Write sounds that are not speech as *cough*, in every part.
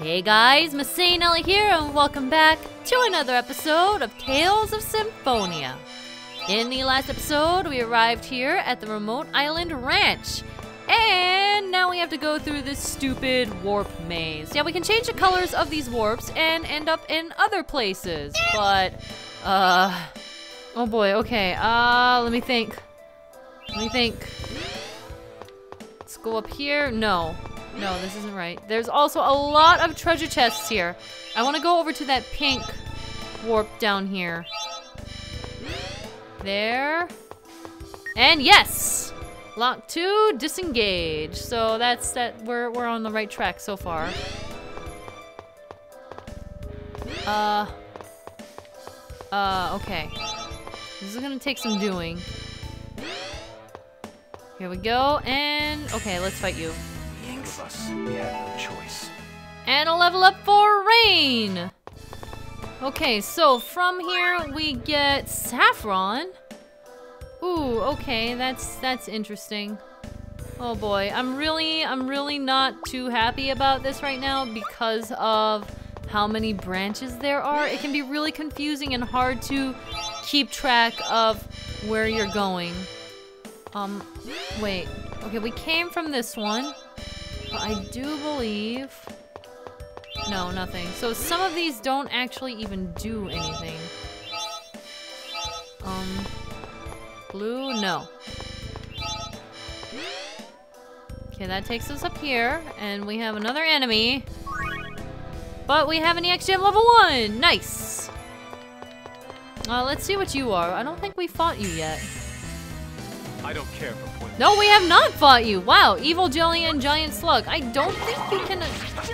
Hey guys, MasaeAnela here, and welcome back to another episode of Tales of Symphonia. In the last episode, we arrived here at the remote island ranch, and now we have to go through this stupid warp maze. Yeah, we can change the colors of these warps and end up in other places, but, uh, oh boy, okay, uh, let me think. Let me think. Let's go up here. No. No, this isn't right. There's also a lot of treasure chests here. I want to go over to that pink warp down here. There. And yes! Lock two, disengage. So that's that we're we're on the right track so far. Uh Uh okay. This is gonna take some doing. Here we go, and okay, let's fight you. Of us, we had no choice. And a level up for Raine! Okay, so from here we get Saffron. Ooh, okay, that's that's interesting. Oh boy, I'm really I'm really not too happy about this right now because of how many branches there are. It can be really confusing and hard to keep track of where you're going. Um, wait. Okay, we came from this one. But I do believe... No, nothing. So some of these don't actually even do anything. Um, blue? No. Okay, that takes us up here, and we have another enemy. But we have an EX Gem level 1! Nice! Uh, let's see what you are. I don't think we fought you yet. I don't care for. No, we have not fought you. Wow, Evil Jelly and Giant Slug. I don't think you can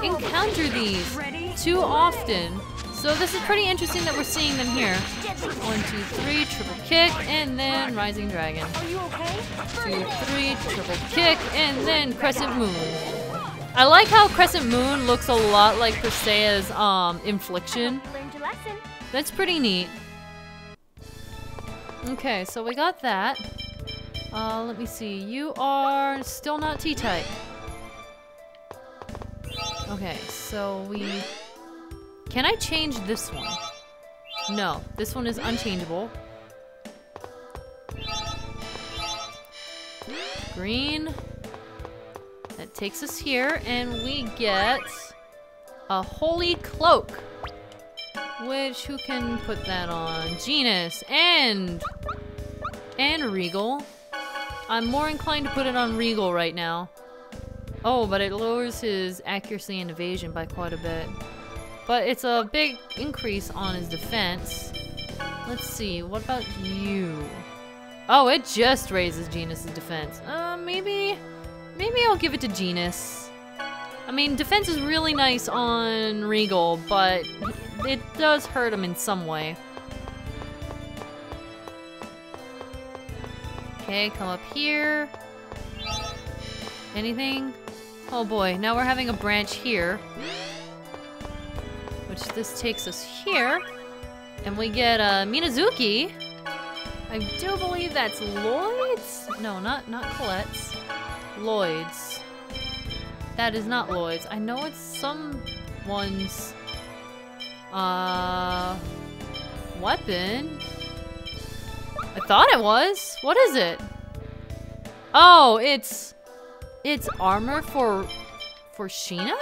encounter these too often. So this is pretty interesting that we're seeing them here. One, two, three, triple kick, and then Rising Dragon. Are you okay? Two, three, triple kick, and then Crescent Moon. I like how Crescent Moon looks a lot like Presea's um, Infliction. Learned your lesson. That's pretty neat. Okay, so we got that. Uh, let me see. You are still not T-type. Okay, so we... Can I change this one? No, this one is unchangeable. Green. That takes us here, and we get a Holy Cloak. Which, who can put that on? Genis and... And Regal. I'm more inclined to put it on Regal right now. Oh, but it lowers his accuracy and evasion by quite a bit. But it's a big increase on his defense. Let's see, what about you? Oh, it just raises Genis's defense. Uh, maybe... Maybe I'll give it to Genis. I mean, defense is really nice on Regal, but it does hurt him in some way. Okay, come up here. Anything? Oh boy, now we're having a branch here. Which this takes us here. And we get uh, Minazuki. I do believe that's Lloyd's? No, not, not Colette's. Lloyd's. That is not Lloyd's. I know it's someone's uh weapon. I thought it was. What is it? Oh, it's it's armor for for Sheena?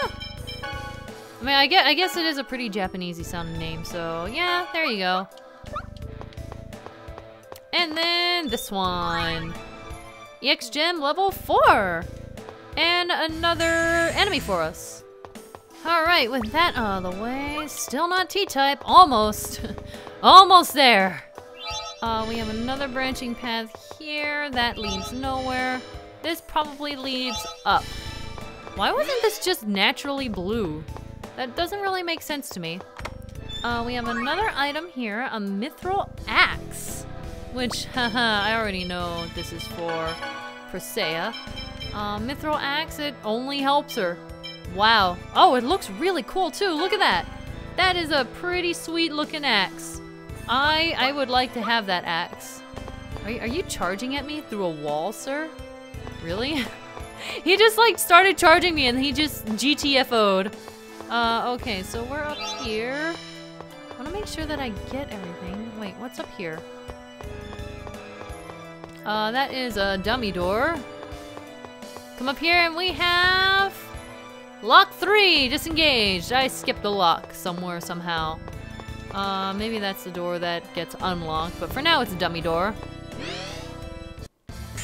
I mean, I guess, I guess it is a pretty Japanesey sounding name, so yeah, there you go. And then this one. EX Gem level 4! And another enemy for us. Alright, with that out of the way, still not T-type, almost. *laughs* almost there. Uh, we have another branching path here, that leads nowhere. This probably leads up. Why wasn't this just naturally blue? That doesn't really make sense to me. Uh, we have another item here, a mithril axe. Which, *laughs* haha, I already know this is for Presea. Uh, mithril axe, it only helps her. Wow. Oh, it looks really cool too. Look at that. That is a pretty sweet looking axe. I I would like to have that axe. Are, are you charging at me through a wall, sir? Really? *laughs* he just like started charging me and he just GTFO'd. Uh, okay, so we're up here. I want to make sure that I get everything. Wait, what's up here? Uh, that is a dummy door. Come up here and we have... Lock 3, disengaged. I skipped the lock somewhere, somehow. Uh, maybe that's the door that gets unlocked, but for now it's a dummy door.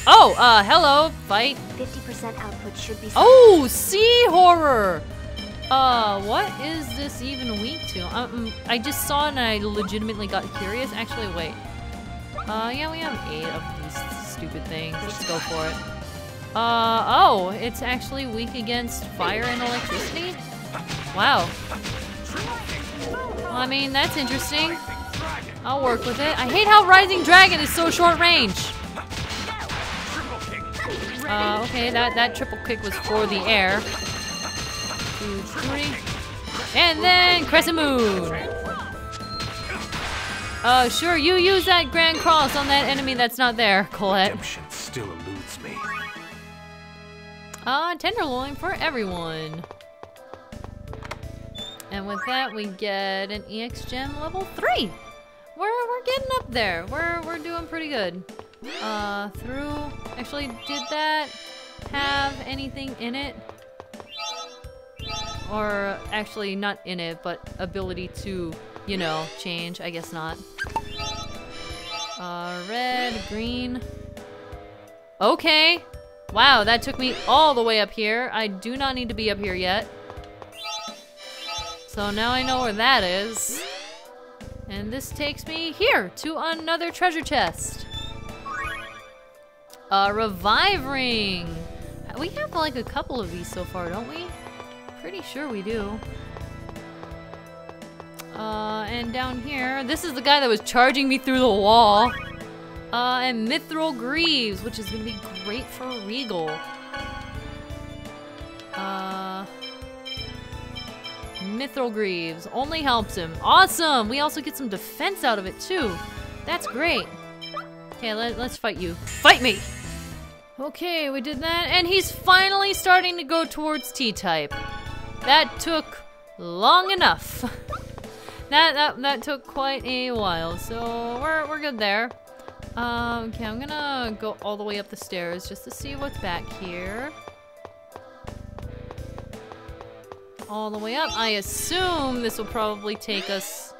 Oh, uh, hello, fight. 50% output should be. Oh, sea horror! Uh, what is this even weak to? Um, I just saw it and I legitimately got curious. Actually, wait. Uh, yeah, we have eight of these stupid things. Let's go for it. Uh, oh, it's actually weak against fire and electricity? Wow. Well, I mean, that's interesting. I'll work with it. I hate how Rising Dragon is so short range. Uh, okay, that, that triple kick was for the air. Two, three. And then Crescent Moon. Uh, sure, you use that Grand Cross on that enemy that's not there, Colette. Redemption still eludes me. Uh, Tenderloin for everyone. And with that, we get an EX Gem level 3. We're, we're getting up there. We're, we're doing pretty good. Uh, through... Actually, did that have anything in it? Or actually not in it, but ability to, you know, change. I guess not. Uh, red, green. Okay. Wow, that took me all the way up here. I do not need to be up here yet. So now I know where that is. And this takes me here to another treasure chest. A revive ring. We have like a couple of these so far, don't we? Pretty sure we do. Uh, and down here, this is the guy that was charging me through the wall. Uh, and Mithril Greaves, which is gonna be great for Regal. Uh, Mithril Greaves only helps him. Awesome! We also get some defense out of it too. That's great. Okay, let, let's fight you. Fight me! Okay, we did that, and he's finally starting to go towards T-type. That took long enough. *laughs* that, that that took quite a while, so we're we're good there. Um, okay, I'm gonna go all the way up the stairs just to see what's back here. All the way up. I assume this will probably take us...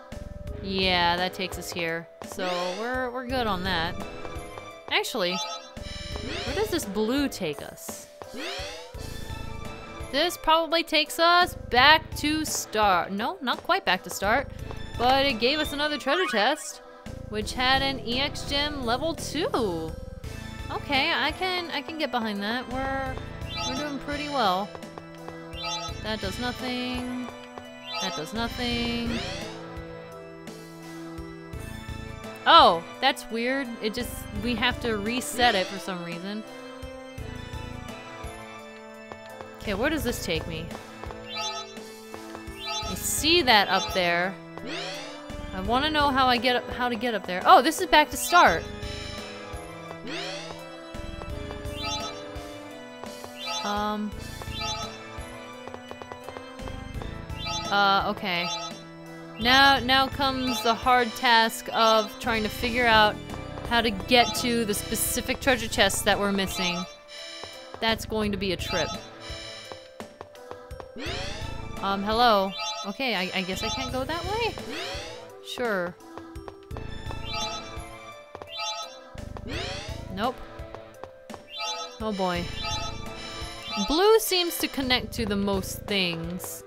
Yeah, that takes us here. So we're, we're good on that. Actually, where does this blue take us? This probably takes us back to start. No, not quite back to start, but it gave us another treasure chest, which had an EX gem level two. Okay, I can I can get behind that. We're we're doing pretty well. That does nothing. That does nothing. Oh, that's weird. It just, we have to reset it for some reason. Okay, where does this take me? I see that up there. I want to know how I get up, how to get up there. Oh, this is back to start. Um. Uh, okay. Now, now comes the hard task of trying to figure out how to get to the specific treasure chests that we're missing. That's going to be a trip. Um, hello. Okay, I, I guess I can't go that way? Sure. Nope. Oh boy. Blue seems to connect to the most things.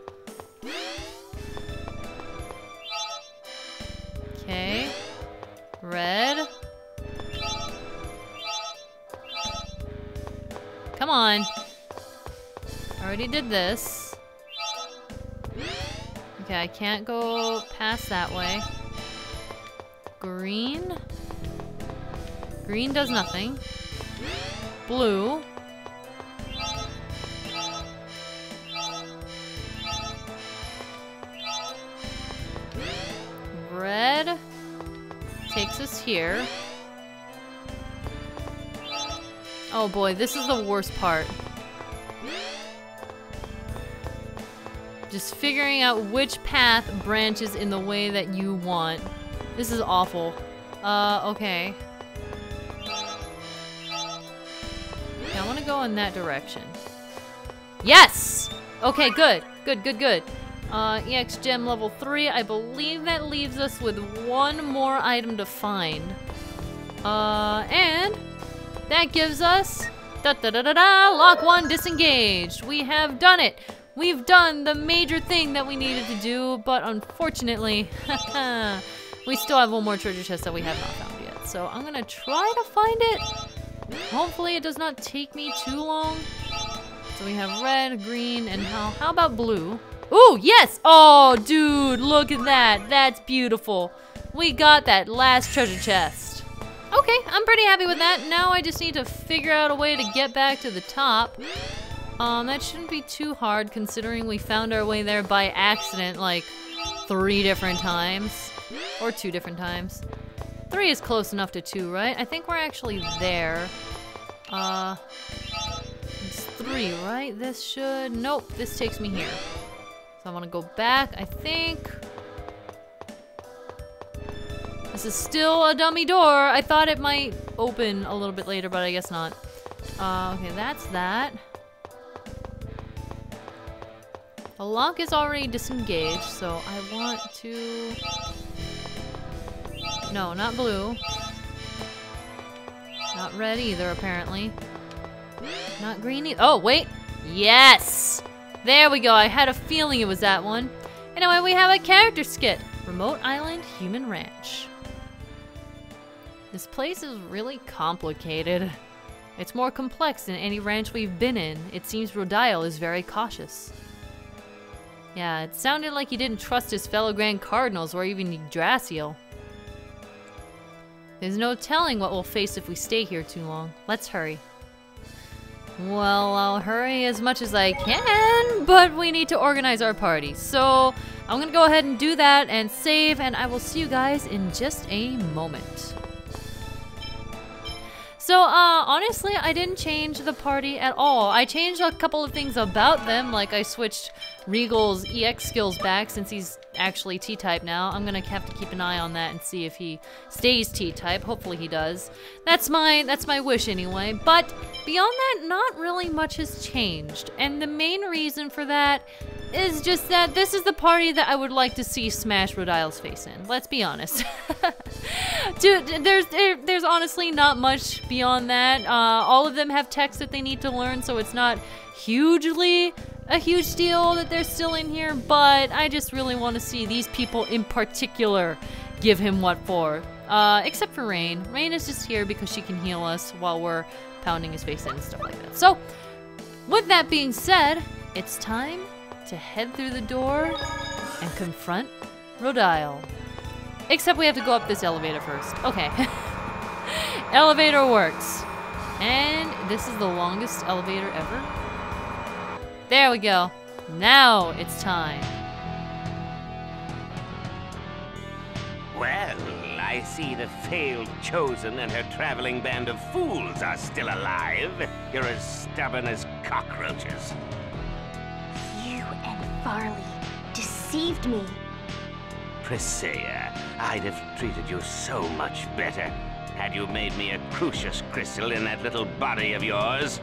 Red. Come on. Already did this. Okay, I can't go past that way. Green. Green does nothing. Blue. Here. Oh boy, this is the worst part. Just figuring out which path branches in the way that you want. This is awful. Uh, okay. I want to go in that direction. Yes! Okay, good. Good, good, good. Uh, EX gem level 3. I believe that leaves us with one more item to find. Uh, and that gives us da da da da da lock one disengaged. We have done it. We've done the major thing that we needed to do, but unfortunately, *laughs* we still have one more treasure chest that we have not found yet. So I'm gonna try to find it. Hopefully it does not take me too long. So we have red, green, and how how about blue? Ooh, yes! Oh, dude, look at that. That's beautiful. We got that last treasure chest. Okay, I'm pretty happy with that. Now I just need to figure out a way to get back to the top. Um, that shouldn't be too hard considering we found our way there by accident like three different times. Or two different times. Three is close enough to two, right? I think we're actually there. Uh, it's three, right? This should, nope, this takes me here. So I want to go back, I think. This is still a dummy door. I thought it might open a little bit later, but I guess not. Uh, okay, that's that. The lock is already disengaged, so I want to... No, not blue. Not red either, apparently. Not green either. Oh, wait. Yes! There we go. I had a feeling it was that one. Anyway, we have a character skit. Remote Island Human Ranch. This place is really complicated. It's more complex than any ranch we've been in. It seems Rodyle is very cautious. Yeah, it sounded like he didn't trust his fellow Grand Cardinals or even Yggdrasil. There's no telling what we'll face if we stay here too long. Let's hurry. Well, I'll hurry as much as I can, but we need to organize our party. So I'm gonna go ahead and do that and save, and I will see you guys in just a moment. So, uh, honestly, I didn't change the party at all. I changed a couple of things about them, like I switched Regal's EX skills back since he's actually T-type now. I'm gonna have to keep an eye on that and see if he stays T-type. Hopefully he does. That's my that's my wish anyway. But beyond that, not really much has changed. And the main reason for that is just that this is the party that I would like to see Smash Rodyle's face in. Let's be honest. *laughs* Dude, there's there, there's honestly not much beyond that. Uh, all of them have text that they need to learn, so it's not hugely a huge deal that they're still in here, but I just really want to see these people in particular give him what for. Uh, except for Raine. Raine is just here because she can heal us while we're pounding his face in and stuff like that. So, with that being said, it's time to head through the door and confront Rodyle. Except we have to go up this elevator first. Okay. *laughs* elevator works. And this is the longest elevator ever. There we go. Now it's time. Well, I see the failed chosen and her traveling band of fools are still alive. You're as stubborn as cockroaches. You and Vharley deceived me. Presea, I'd have treated you so much better had you made me a Cruxis crystal in that little body of yours.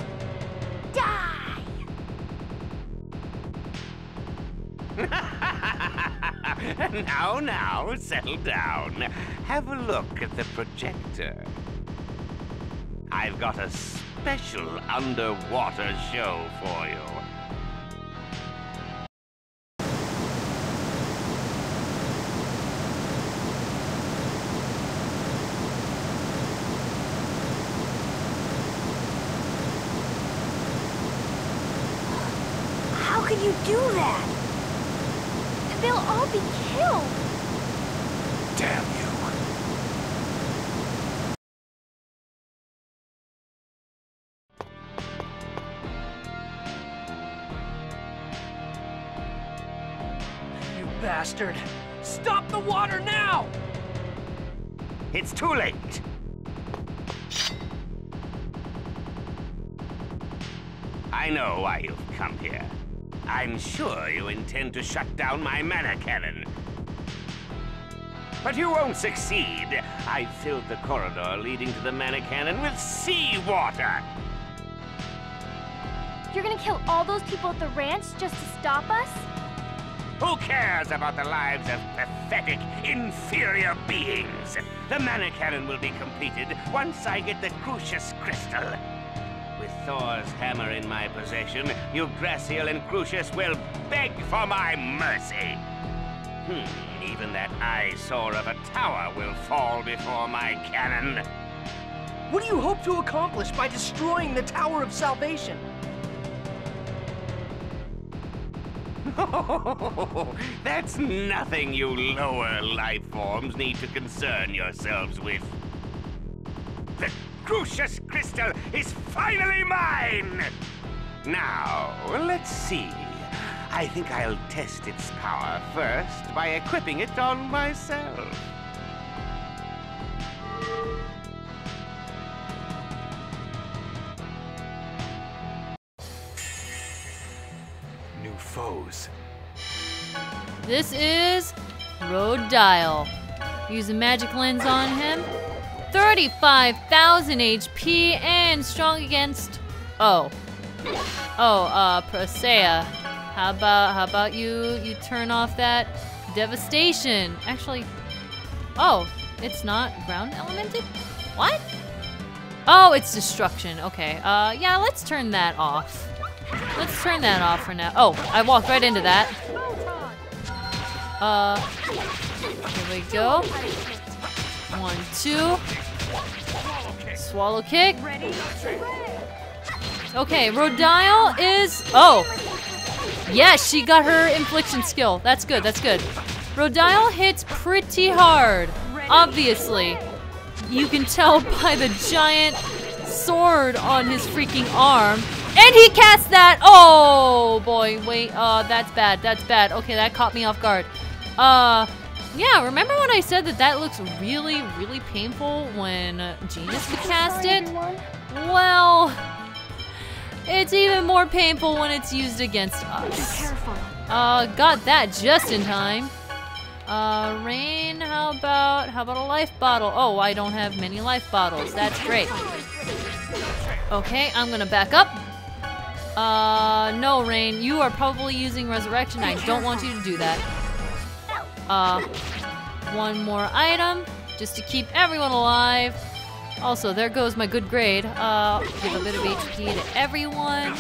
*laughs* now, now, settle down. Have a look at the projector. I've got a special underwater show for you. How could you do that? They'll all be killed. Damn you. You bastard! Stop the water now! It's too late. I know why you've come here. I'm sure you intend to shut down my mana cannon. But you won't succeed. I've filled the corridor leading to the mana cannon with seawater. You're gonna kill all those people at the ranch just to stop us? Who cares about the lives of pathetic, inferior beings? The mana cannon will be completed once I get the Cruxis Crystal. With Thor's hammer in my possession, Yggdrasil and Cruxis will beg for my mercy. Hmm, even that eyesore of a tower will fall before my cannon. What do you hope to accomplish by destroying the Tower of Salvation? *laughs* That's nothing you lower life forms need to concern yourselves with. Cruxis Crystal is finally mine! Now, let's see. I think I'll test its power first by equipping it on myself. New foes. This is Rodyle. Use a magic lens on him. 35,000 HP and strong against. Oh. Oh, uh, Presea. How about how about you you turn off that devastation? Actually, oh, it's not ground elemented. What? Oh, it's destruction. Okay. Uh, yeah, let's turn that off. Let's turn that off for now. Oh, I walked right into that. Uh, here we go. One, two. Swallow kick. Okay, Rodyle is. Oh! Yes, she got her infliction skill. That's good, that's good. Rodyle hits pretty hard. Obviously. You can tell *laughs* by the giant sword on his freaking arm. And he cast that! Oh boy, wait, uh, that's bad, that's bad. Okay, that caught me off guard. Uh, yeah, remember when I said that that looks really, really painful when Genis could cast it? Well, it's even more painful when it's used against us. Careful. Uh, got that just in time. Uh, Raine, how about, how about a life bottle? Oh, I don't have many life bottles. That's great. Okay, I'm gonna back up. Uh, no, Raine, you are probably using Resurrection. I don't want you to do that. Uh, one more item, just to keep everyone alive. Also, there goes my good grade. Uh, give a bit of HP to everyone.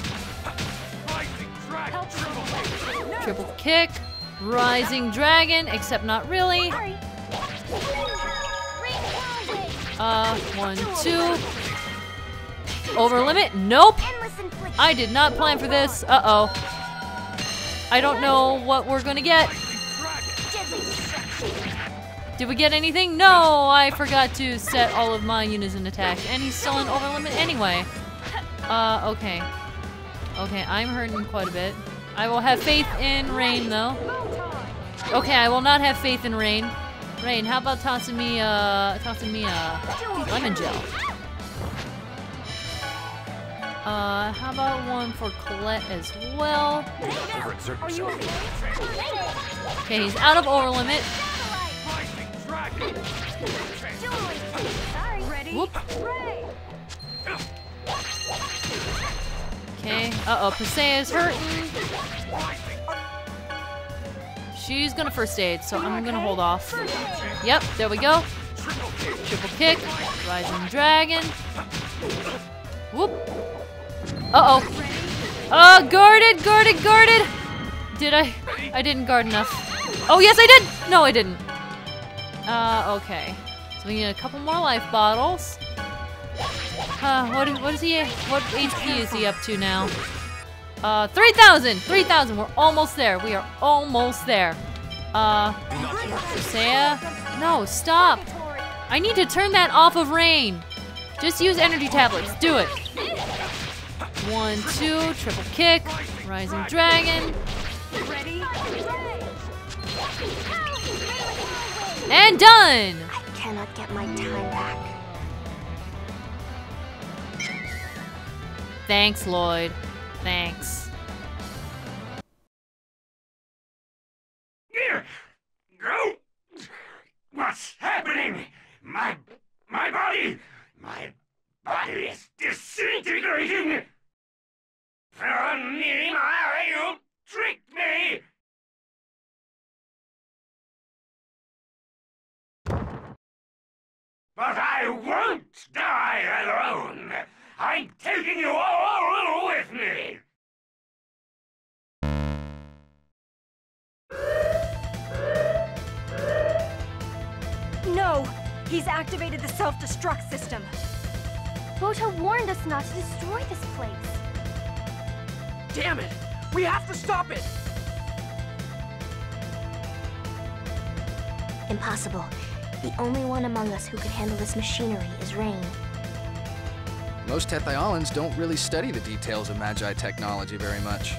Triple kick. Rising dragon, except not really. Uh, one, two. Over limit? Nope. I did not plan for this. Uh-oh. I don't know what we're gonna get. Did we get anything? No, I forgot to set all of my units in attack, and he's still in over limit anyway. Uh, okay. Okay, I'm hurting quite a bit. I will have faith in Raine, though. Okay, I will not have faith in Raine. Raine, how about tossing me, uh, tossing me, uh, lemon gel? Uh, how about one for Colette as well? Overexert Are you yourself. okay? Okay, he's out of over limit. Sorry. Ready? Whoop. Okay. Uh-oh, is hurting. She's gonna first aid, so I'm gonna hold off. Yep, there we go. Triple kick. Rising Dragon. Whoop. Uh-oh. Uh, guarded, guarded, guarded. Did I? I didn't guard enough. Oh, yes, I did. No, I didn't. Uh, okay. So we need a couple more life bottles. Uh, what is, what is he, what HP is he up to now? Uh, 3,000! 3,000! We're almost there. We are almost there. Uh, Saya? No, stop! I need to turn that off of Raine. Just use energy tablets. Do it. One, two, triple kick, rising dragon, Ready? And done! I cannot get my time back. Thanks, Lloyd. Thanks. Go! What's happening? My my body, my body is disintegrating. Nima, you tricked me. But I won't die alone. I'm taking you all with me. No! He's activated the self-destruct system. Botta warned us not to destroy this place. Damn it! We have to stop it! Impossible. The only one among us who can handle this machinery is Raine. Most Tethe'allans don't really study the details of Magi technology very much.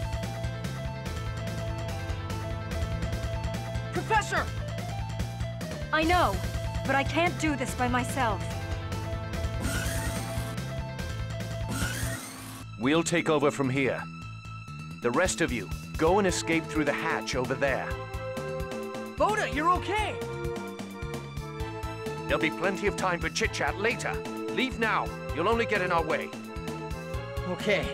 Professor! I know, but I can't do this by myself. We'll take over from here. The rest of you, go and escape through the hatch over there. Botta, you're okay! There'll be plenty of time for chit-chat later. Leave now. You'll only get in our way. Okay.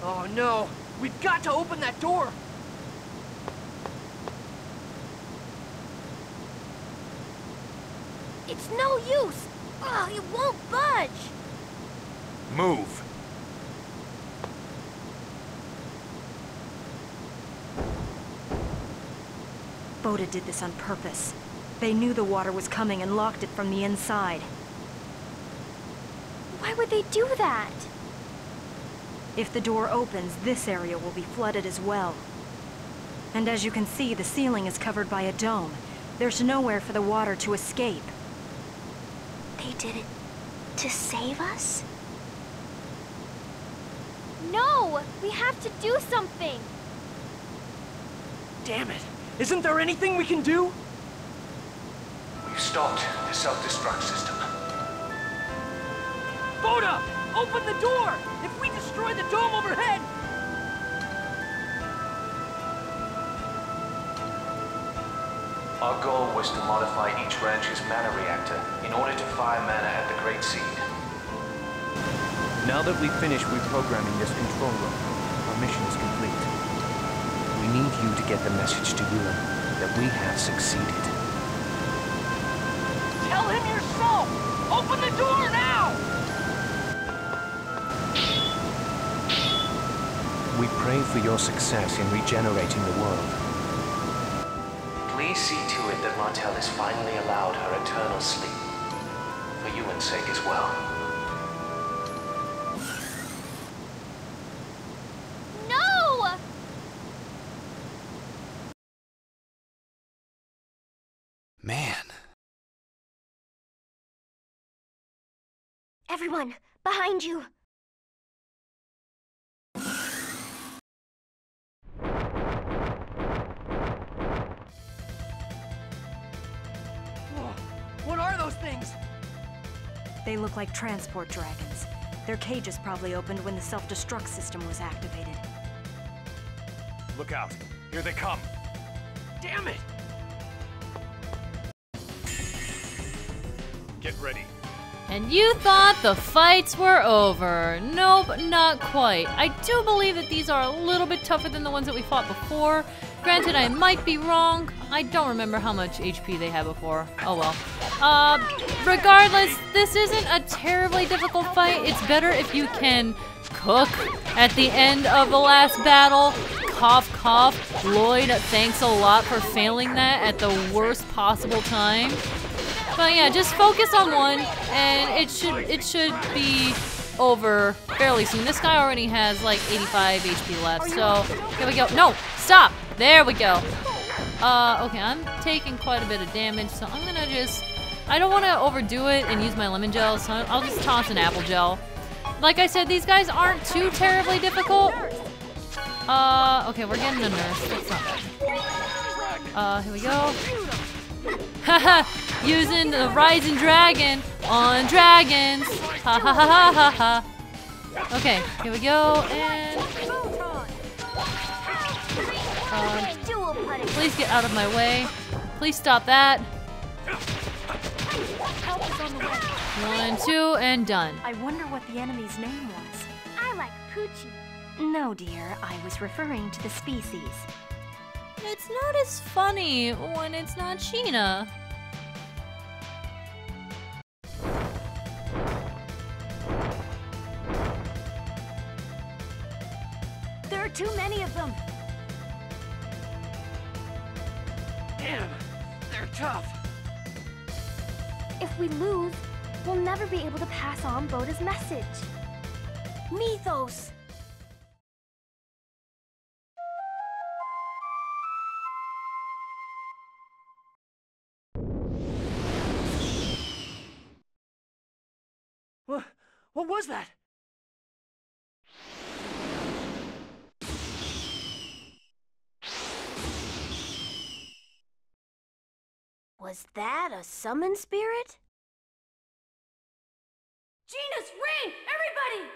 Oh no! We've got to open that door! It's no use! Ugh, it won't budge! Move. Botta did this on purpose. They knew the water was coming and locked it from the inside. Why would they do that? If the door opens, this area will be flooded as well. And as you can see, the ceiling is covered by a dome. There's nowhere for the water to escape. They did it to save us? No! We have to do something! Damn it! Isn't there anything we can do? We've stopped the self-destruct system. Botta! Open the door! If we destroy the dome overhead! Our goal was to modify each ranch's mana reactor in order to fire mana at the Great Seed. Now that we've finished reprogramming this control room, our mission is complete. We need you to get the message to Yuan that we have succeeded. Tell him yourself! Open the door now! We pray for your success in regenerating the world. Please see to it that Martel is finally allowed her eternal sleep. For Yuan's sake as well. No! Man, Everyone, behind you! Things? They look like transport dragons. Their cages probably opened when the self-destruct system was activated. Look out. Here they come. Damn it! Get ready. And you thought the fights were over. Nope, not quite. I do believe that these are a little bit tougher than the ones that we fought before. Granted, I might be wrong. I don't remember how much HP they had before. Oh well. Uh, regardless, this isn't a terribly difficult fight. It's better if you can cook at the end of the last battle. Cough, cough. Lloyd, thanks a lot for failing that at the worst possible time. But yeah, just focus on one, and it should it should be over fairly soon. This guy already has like 85 HP left, so here we go. No, stop. There we go. Uh, okay, I'm taking quite a bit of damage, so I'm gonna just. I don't want to overdo it and use my lemon gel, so I'll just toss an apple gel. Like I said, these guys aren't too terribly difficult. Uh, okay, we're getting a nurse. That's not bad. Uh, here we go. *laughs* Haha, using the Rising Dragon on dragons. Ha ha ha ha ha ha. Okay, here we go, and um, please get out of my way. Please stop that. Help is on the way. One, two, and done. I wonder what the enemy's name was. I like Poochie. No, dear, I was referring to the species. It's not as funny when it's not Sheena. Too many of them. Damn, they're tough. If we lose, we'll never be able to pass on Botta's message. Mithos! What, what was that? Was that a summon spirit? Genis, ring! Everybody!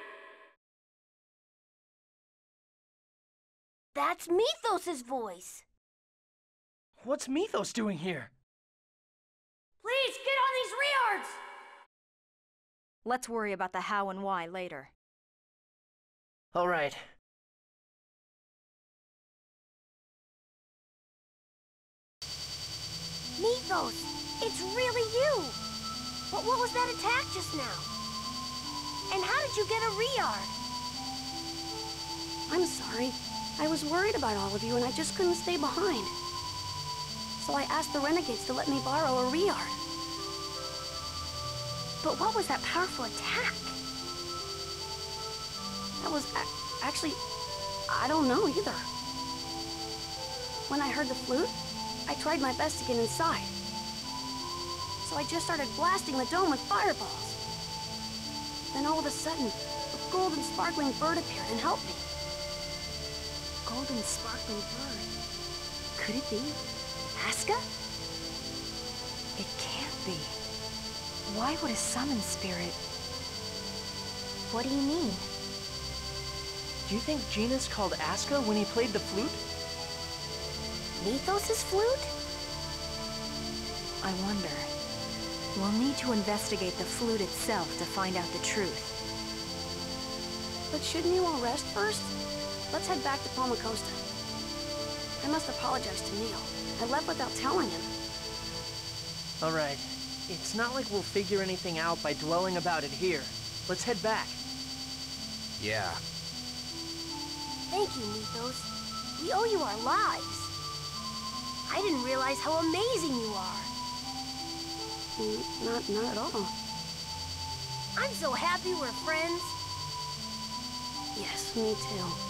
That's Mithos' voice. What's Mithos doing here? Please get on these Rheairds! Let's worry about the how and why later. All Mithos, it's really you! But what was that attack just now? And how did you get a Rheaird? I'm sorry. I was worried about all of you and I just couldn't stay behind. So I asked the renegades to let me borrow a Rheaird. But what was that powerful attack? That was ac actually, I don't know either. When I heard the flute, I tried my best to get inside. So I just started blasting the dome with fireballs. Then all of a sudden, a golden sparkling bird appeared and helped me. Golden sparkling bird. Could it be Aska? It can't be. Why would a summon spirit? What do you mean? Do you think Genis called Aska when he played the flute? Mithos' flute? I wonder. We'll need to investigate the flute itself to find out the truth. But shouldn't you all rest first? Let's head back to Palmacosta. I must apologize to Neil. I left without telling him. All right. It's not like we'll figure anything out by dwelling about it here. Let's head back. Yeah. Thank you, Mithos. We owe you our lives. I didn't realize how amazing you are. Mm, Not, not at all. I'm so happy we're friends. Yes, me too.